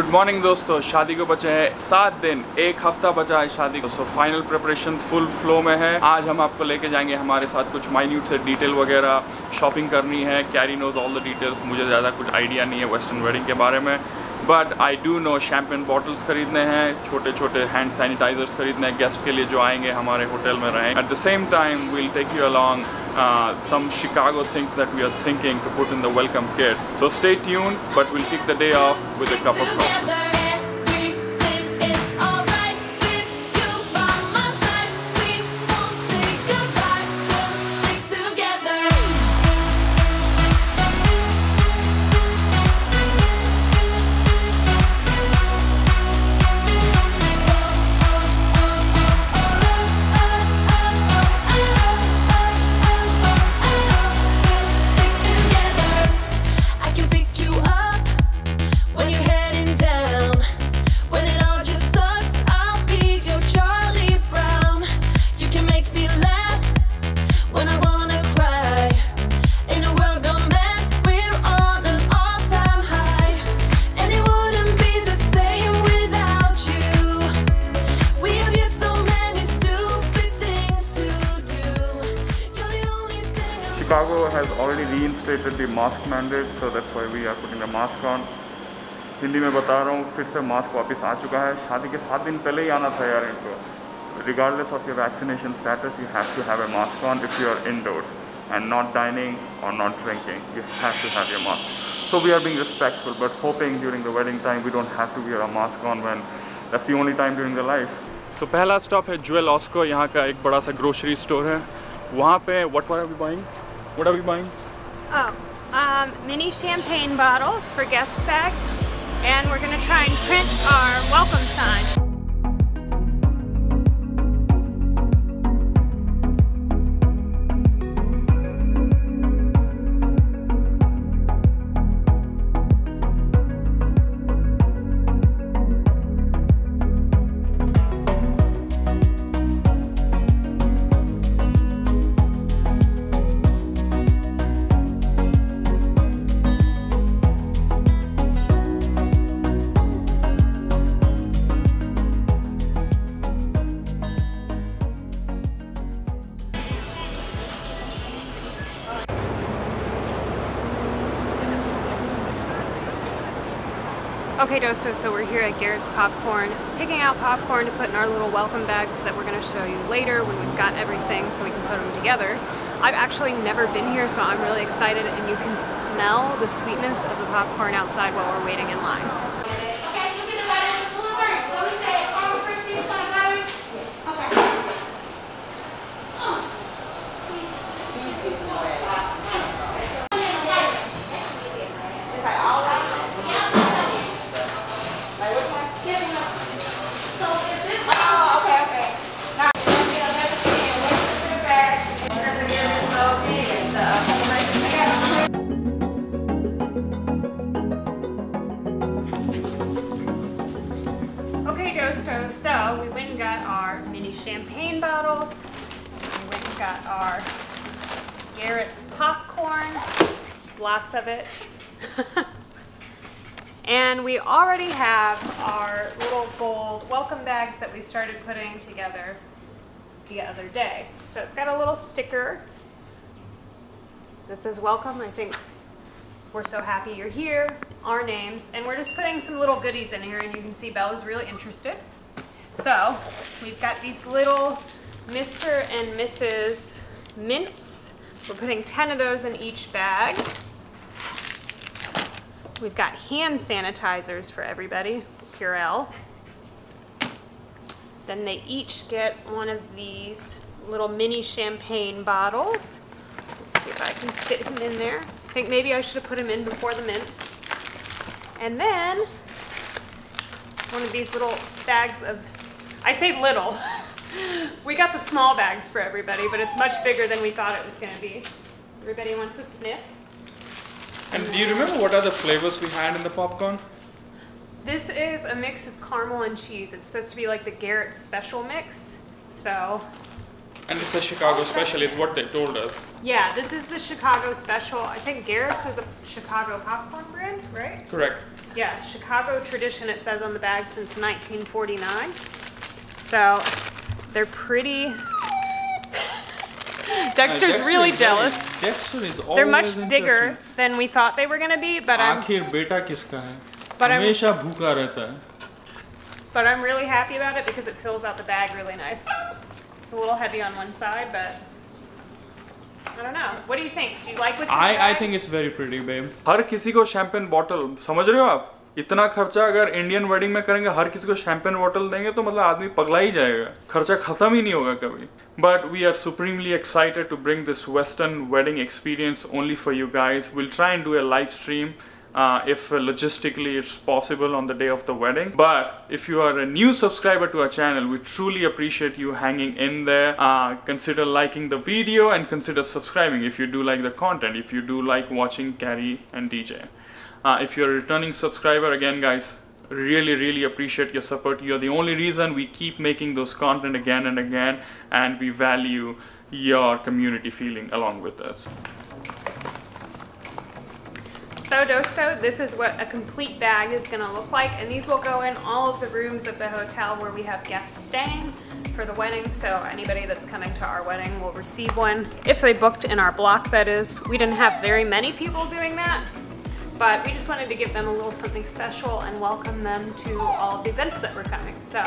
Good morning दोस्तों। शादी को बचे हैं सात दिन। एक हफ़्ता बचा है शादी को। So final preparation full flow में है। आज हम आपको लेके जाएँगे हमारे साथ कुछ माइन्यूट से डिटेल वगैरह। शॉपिंग करनी है। Carrie knows all the details मुझे ज़्यादा कुछ आइडिया नहीं है वेस्टर्न वेडिंग के बारे में। But I do know champagne bottles खरीदने हैं छोटे छोटे हैंड सैनिटाइजर्स खरीदने हैं गेस्ट के लिए जो आएँगे हमारे होटल में रहें। At the same time we'll take you along some Chicago things that we are thinking to put in the welcome care so stay tune but will take the day off with cup of coffee has already reinstated the mask mandate, so that's why we are putting the mask on. Hindi में बता रहा हूँ फिर से mask वापस आ चुका है शादी के सात दिन पहले ही आना था यार इनको regardless of your vaccination status you have to have a mask on if you are indoors and not dining or not drinking you have to have your mask so we are being respectful but hoping during the wedding time we don't have to wear a mask on when that's the only time during the life so पहला stop है Jewel Osco यहाँ का एक बड़ा सा grocery store है वहाँ पे what are we buying what are we buying Oh, um, mini champagne bottles for guest bags, and we're gonna try and print our welcome sign. Okay, Dosto, so we're here at Garrett's Popcorn, picking out popcorn to put in our little welcome bags that we're gonna show you later when we've got everything so we can put them together. I've actually never been here, so I'm really excited, and you can smell the sweetness of the popcorn outside while we're waiting in line. So we went and got our mini champagne bottles. We went and got our Garrett's popcorn, lots of it. and we already have our little gold welcome bags that we started putting together the other day. So it's got a little sticker that says welcome. I think we're so happy you're here, our names, and we're just putting some little goodies in here and you can see Bella's really interested. So we've got these little Mr. and Mrs. mints. We're putting 10 of those in each bag. We've got hand sanitizers for everybody, Purell. Then they each get one of these little mini champagne bottles. Let's see if I can fit him in there. I think maybe I should have put him in before the mints. And then one of these little bags of, I say little. we got the small bags for everybody, but it's much bigger than we thought it was gonna be. Everybody wants a sniff. and do you remember what other flavors we had in the popcorn This is a mix of caramel and cheese. It's supposed to be like the Garrett special mix. So and it's a Chicago special, is what they told us. Yeah, this is the Chicago special. I think Garrett's is a Chicago popcorn brand, right? Correct. Yeah, Chicago tradition, it says on the bag, since 1949. So they're pretty. Dexter's really jealous. Dexter is They're much bigger than we thought they were going to be, but I'm. Akhir beta kiska hai? But I'm, but I'm really happy about it because it fills out the bag really nice. It's a little heavy on one side, but I don't know. What do you think? Do you like what's in the I I bags? think it's very pretty babe हर किसी को champagne bottle समझ रहे हो आप इतना खर्चा अगर Indian wedding में करेंगे हर किसी को शैंपेन बॉटल देंगे तो मतलब आदमी पगला ही जाएगा खर्चा खत्म ही नहीं होगा कभी but we are supremely excited to bring this western wedding experience only for you guys will try and do a live stream uh, if uh, logistically it's possible on the day of the wedding. But if you are a new subscriber to our channel, we truly appreciate you hanging in there. Uh, consider liking the video and consider subscribing if you do like the content, if you do like watching Kari and DJ. Uh, if you're a returning subscriber, again, guys, really, really appreciate your support. You're the only reason we keep making those content again and again, and we value your community feeling along with us. So Dosto, this is what a complete bag is going to look like, and these will go in all of the rooms of the hotel where we have guests staying for the wedding. So anybody that's coming to our wedding will receive one if they booked in our block. That is, we didn't have very many people doing that, but we just wanted to give them a little something special and welcome them to all of the events that were coming. So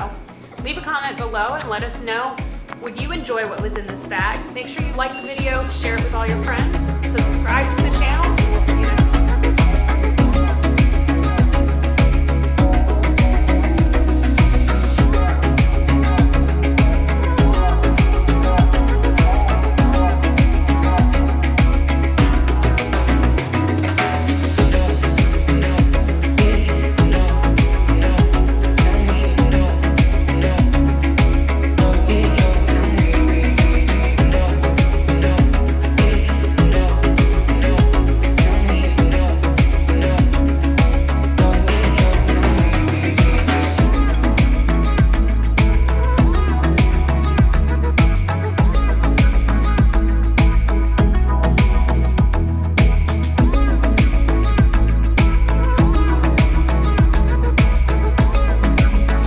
leave a comment below and let us know. Would you enjoy what was in this bag? Make sure you like the video, share it with all your friends, subscribe to the channel, and we'll see you next time.